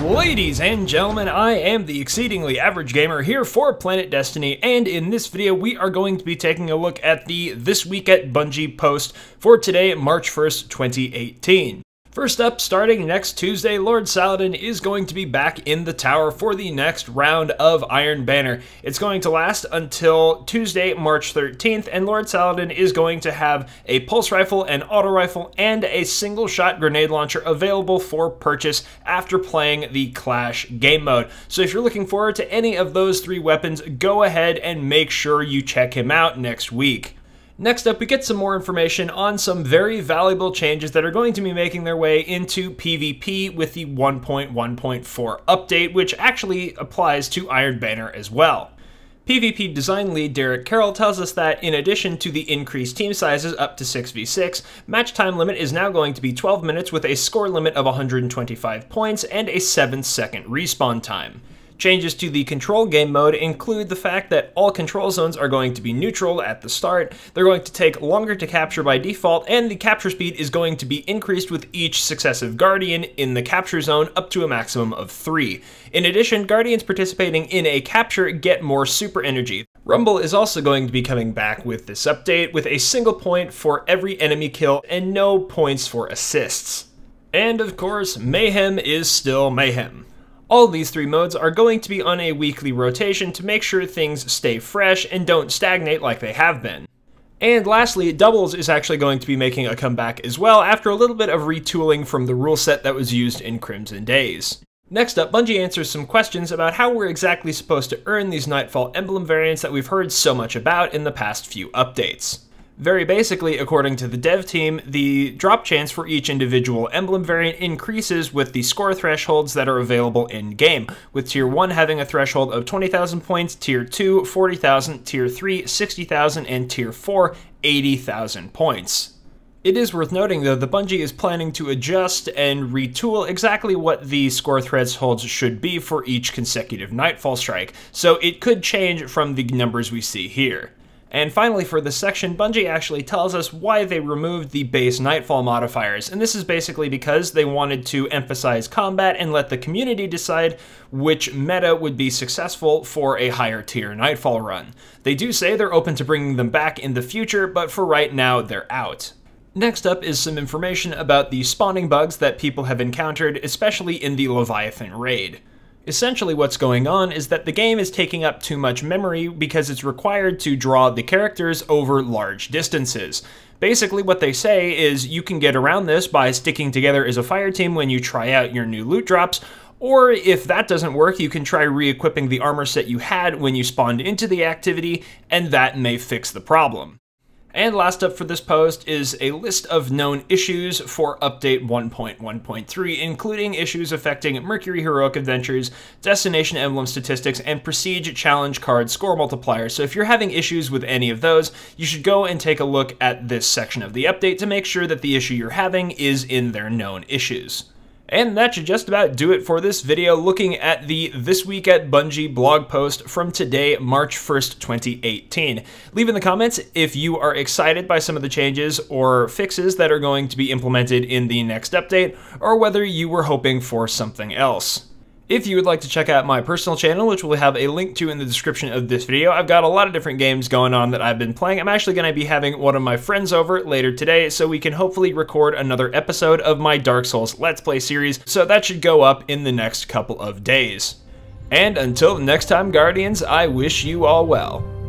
Ladies and gentlemen, I am the exceedingly average gamer here for Planet Destiny, and in this video we are going to be taking a look at the This Week at Bungie post for today, March 1st, 2018. First up, starting next Tuesday, Lord Saladin is going to be back in the tower for the next round of Iron Banner. It's going to last until Tuesday, March 13th, and Lord Saladin is going to have a pulse rifle, an auto rifle, and a single shot grenade launcher available for purchase after playing the Clash game mode. So if you're looking forward to any of those three weapons, go ahead and make sure you check him out next week. Next up, we get some more information on some very valuable changes that are going to be making their way into PvP with the 1.1.4 update, which actually applies to Iron Banner as well. PvP design lead Derek Carroll tells us that in addition to the increased team sizes up to 6v6, match time limit is now going to be 12 minutes with a score limit of 125 points and a 7 second respawn time. Changes to the control game mode include the fact that all control zones are going to be neutral at the start, they're going to take longer to capture by default, and the capture speed is going to be increased with each successive Guardian in the capture zone up to a maximum of 3. In addition, Guardians participating in a capture get more super energy. Rumble is also going to be coming back with this update with a single point for every enemy kill and no points for assists. And of course, Mayhem is still Mayhem. All these three modes are going to be on a weekly rotation to make sure things stay fresh and don't stagnate like they have been. And lastly, Doubles is actually going to be making a comeback as well after a little bit of retooling from the rule set that was used in Crimson Days. Next up, Bungie answers some questions about how we're exactly supposed to earn these Nightfall emblem variants that we've heard so much about in the past few updates. Very basically, according to the dev team, the drop chance for each individual emblem variant increases with the score thresholds that are available in game, with Tier 1 having a threshold of 20,000 points, Tier 2 40,000, Tier 3 60,000, and Tier 4 80,000 points. It is worth noting, though, that Bungie is planning to adjust and retool exactly what the score thresholds should be for each consecutive Nightfall strike, so it could change from the numbers we see here. And finally, for this section, Bungie actually tells us why they removed the base Nightfall modifiers, and this is basically because they wanted to emphasize combat and let the community decide which meta would be successful for a higher tier Nightfall run. They do say they're open to bringing them back in the future, but for right now, they're out. Next up is some information about the spawning bugs that people have encountered, especially in the Leviathan raid. Essentially what's going on is that the game is taking up too much memory because it's required to draw the characters over large distances. Basically what they say is you can get around this by sticking together as a fire team when you try out your new loot drops, or if that doesn't work, you can try re-equipping the armor set you had when you spawned into the activity, and that may fix the problem. And last up for this post is a list of known issues for update 1.1.3, including issues affecting Mercury Heroic Adventures, Destination Emblem statistics, and Prestige Challenge card score multipliers. So if you're having issues with any of those, you should go and take a look at this section of the update to make sure that the issue you're having is in their known issues. And that should just about do it for this video looking at the This Week at Bungie blog post from today, March 1st, 2018. Leave in the comments if you are excited by some of the changes or fixes that are going to be implemented in the next update, or whether you were hoping for something else. If you would like to check out my personal channel, which we'll have a link to in the description of this video, I've got a lot of different games going on that I've been playing. I'm actually going to be having one of my friends over later today, so we can hopefully record another episode of my Dark Souls Let's Play series, so that should go up in the next couple of days. And until the next time, Guardians, I wish you all well.